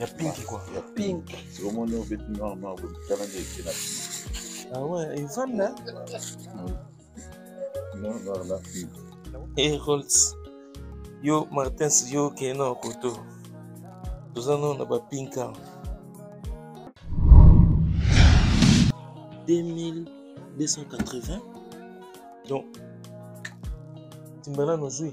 ya pink quoi ya pink omoni obeti noir noir botala nde ekela ah ouais evanda noir noir na pink erols yo martins yo okeye na okoto toza nao na bapink awa 2280 donc timbaland ozwi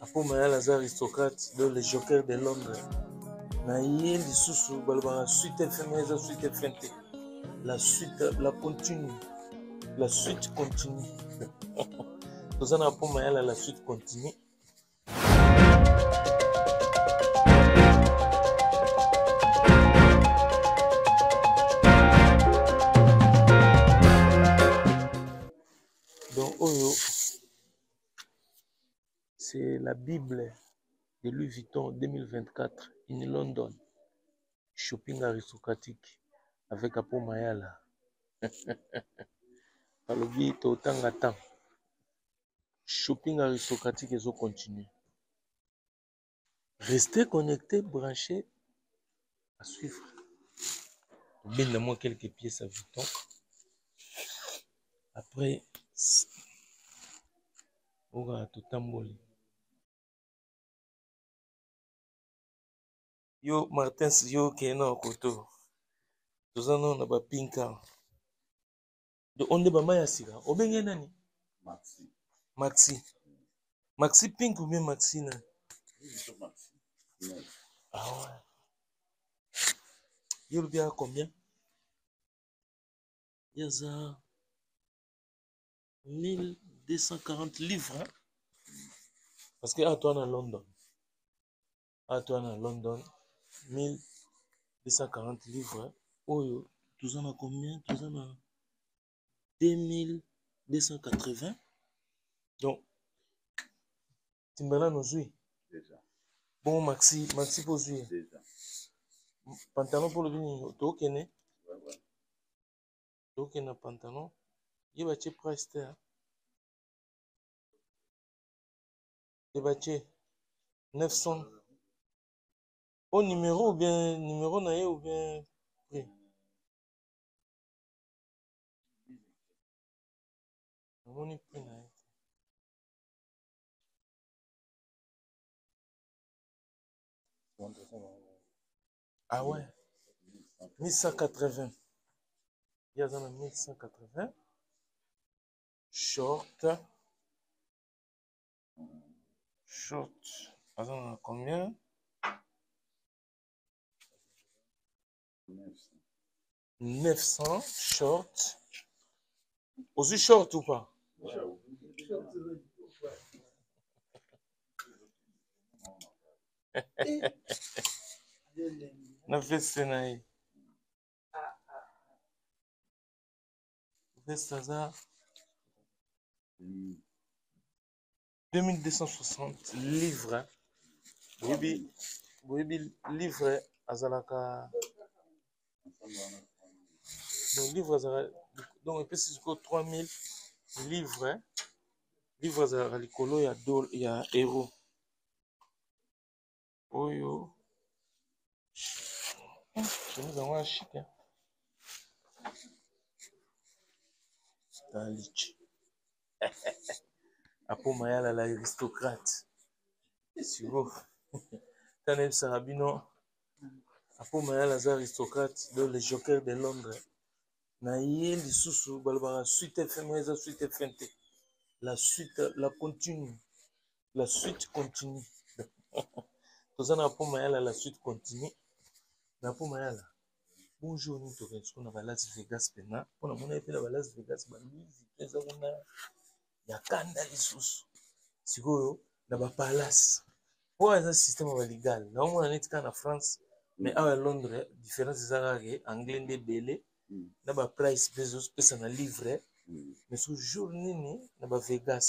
akoma ya laza aristocrate do le joker de londres na ye lisusu balobaka suite fm eza suite fm te la suite la continue la suite continue toza na poma yala la suite continue C'est la Bible de Louis Vuitton 2024 in London. Shopping aristocratique avec Apo Mayala. Alobi totanga temps. Shopping aristocratique ezo continuer. Restez connecté, branché, à suivre. Bien de moi quelques pièces à Vuitton. Après, on va tout emboler. yo martins yo okende na koto toza nano na bapinka de onde bama ya sika obenge nani maxi maxi maxi pink ou bien maxi nani ah ouais yo lobi ya combien yaza 1240 livres hein? parce que ato wana london awa toa na london 1240 livre oyo toza na combien toza na 2280 donc timberland ozwi bon maxi maxi mpo ozwi pantalon mpo olobi nini tokene tokene na pantalon ye batie price te nde batie 900 o numero ou bien numero na ye ou bien prix namoni prix na ye ah ouais 1180 ye aza na 1180 short short aza na combien neuf cent short ozwi short ou pas na veste na ye Veste aza 2260 livre boyebi boyebi livre azalaka donc livre azalaka donc epesi sikoyo 3000 livre livre azalaka likolo ya, do, ya euro oyo chemise yango ya chike talici apo mayala la aristocrate siko tana yebisaka bino apo mayala aza aristocrate do le joker de londres na ye lisusu balobaka suite fm eza suite fm te la suite la continue la suite continue toza na po mayala la suite continue na po mayala bonjour ni tokensi kuna ba las vegas mpena mpo na mona epela ba las vegas baluizi mpe eza kuna ya kanda lisusu sikoyo na bapalace mpo eza systeme ya baligale naomona neti kaka na france mais awa ya londres différence eza kaka anglais nde ebele mm. na baprice mpe ezopesa na livre mm. mais soki jour nini na bavegas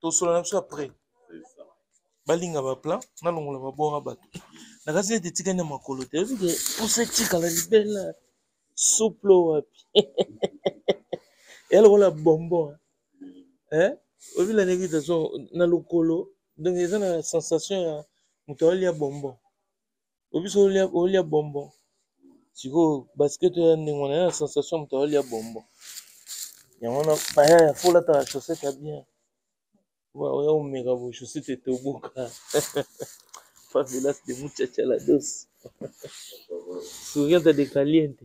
tosolola na biso après balinga baplan nalongola babora bato nakasi ete etikani na makolo te oyebi ke posa etikala libela suplo wapi ya lokola bonbon eh? oyebi na ndenge na lokolo donc eza na sensation ya moto aolia bonbon obiso olia olia bonbon sikoyo basket oya ndenge wana ya sensation moto aolia bonbon yango wana baya ya folataka chaussette ya bien oya omeka bo chaussette etoboka favelas de muchacha la dos sourianta de caliente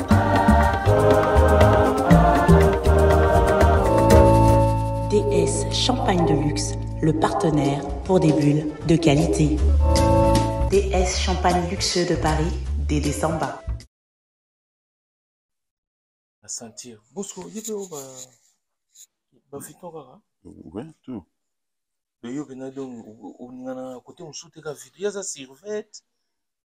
DS Champagne de Luxe, le partenaire pour des bulles de qualité. DS Champagne Luxueux de Paris, des Samba. La sentir. Bosco, il y a pas bafitokaka oui tout oyoki na donc oningana kote mosusu te ka vide ye aza survete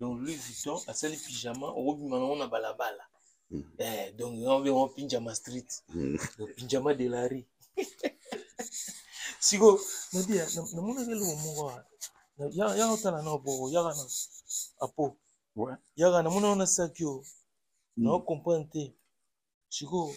donc louis vuitton asali pyjama okobima nango na balabala hmm. eh, donc yango pinjama street hmm. pinjama de la rue siko nadia namonaki eloko moko yaka otala na boko yaka na apo yaka namonaki na saki yo nao comprendre te sikoyo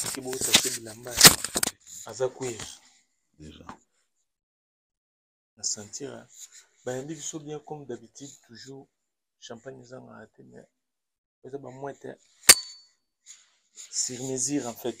soki bokota se bilamba aza kwire deja na sentira bayambi biso bien comme d'habitude toujours champagne ezangaka te mais eza bamwete sur mesure en fait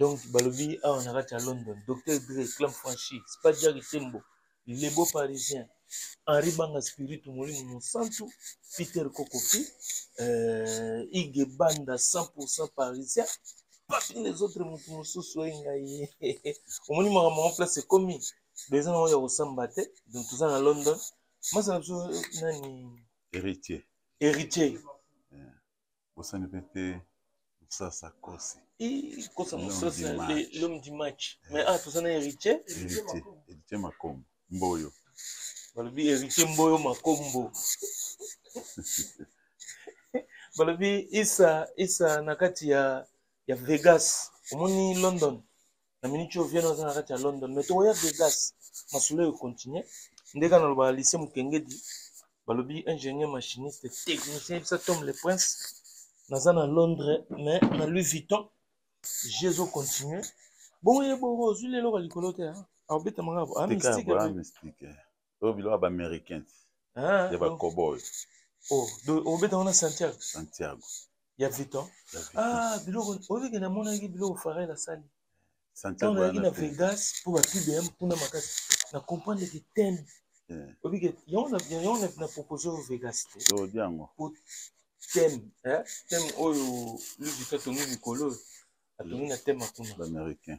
donc balobi awa na kati ya london docteur dre clam franchi spadjari tembo lebo parisien henri banga spiritu molimo mosantu peter kokofi euh, ige banda 100 parisien papi les autres motu mosusu oye ngai omoni makambo yango place ekomi beza nango ya kosamba te donc toza na london masana biso nani héritier héritier bosani mpe te mosasa kosi kosa mosasa l'homme du match mais ah toza na héritier héritier héritier makombo mboyo balobi héritier mboyo makombo balobi isa isa na kati ya ya vegas omoni london na minute oyo vienne aza na kati ya london mais tokoya vegas masolo oyo continue nde kaka nalobaka lycée mokengedi balobi ingénieur machiniste technicien yebisa tom le prince naza na londres mais na louis vuitton je ezo continue bongo ye bongo ozwi lelo ka likolo te akobeta mangabo amistique oyo biloko ya baaméricains Ah, ya donc- bakoboy oh, donc obeta wana santiago santiago ya viton ya Vietnam. ah biloko oyebike namonaki biloko farel asali ntango santiago nayaki na wana te. vegas mpo bapube ya kuna makasi na comprendre ke teme Eh, oyebike yango na- yango na- na propose oyo vegas te todi yango teme eh, teme oyo luvuta atongi likolo oyo atongi na teme ya kuna baaméricain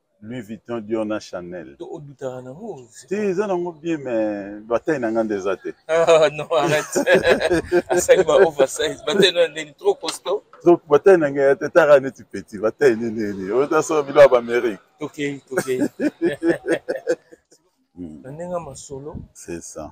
Louis Vuitton, Dior na Chanel. To odutaka na ngo. Te eza na ngo bien mais bataille na nga nde eza te. Ah non arrête. Asali ba oversize. Bataille na nini trop costaud. Donc bataille na nga te tara neti petit. Bataille nini nini. Ota so bilo ba Amérique. OK, OK. Na ndenga masolo. C'est ça.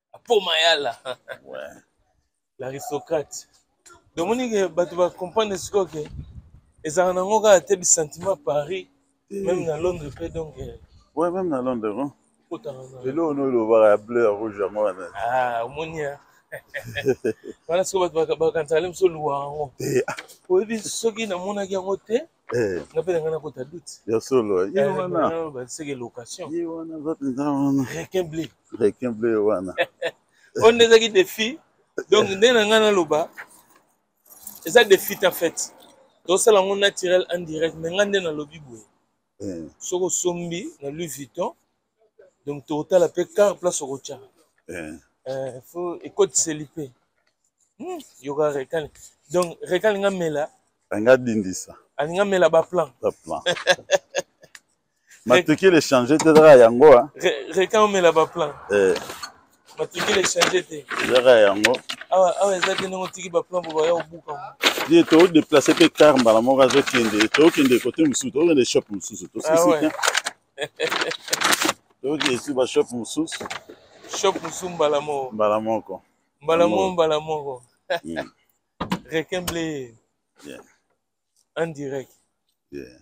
po mayala ouais. l'aristocrate domoni ke bato bacomprendre sikoyo ke ezalaka nango kaka te bisentiment paris eh. même na londres mpe donc eh. ouais même na londres no lelo ono elobaka ya bleu ya rouge yango wana ah, omoni ya wana sikoyo bato bakanisa lemi so luwa yango eh, ah. oyebi soki namonaki yango te Eh. nga mpe na ngai nakota doute ya solo eh, ye wana baseke location ye wana aza mpenza wana requin bleu requin bleu wana oyo nde ezaki defi donc nde na ngai naloba eza defi ta fete tosala yango naturel en direct me ngai nde nalobi boye eh. soki osombi na louis vuitton donc tokotala mpe car place okotya eh. eh, fo ekotiseli mpe hmm, yoka rekani donc rekani nga mela anga dindisa alinga mela baplan baplan matricule echange te ezaka yango reka omela baplan eh. matricule echange te ezaka yango awa awa eza te ndenge otiki baplan bo baya obuka ye todeplace mpe car mbala moko azokende tokende kote mosusu tokende shop mosusu tosisi ah toyoki esi bashop mosusu shop mosusu mbala moko mbala moko mbala moko mbala moko hmm. requin ble yeah. en direct yeah.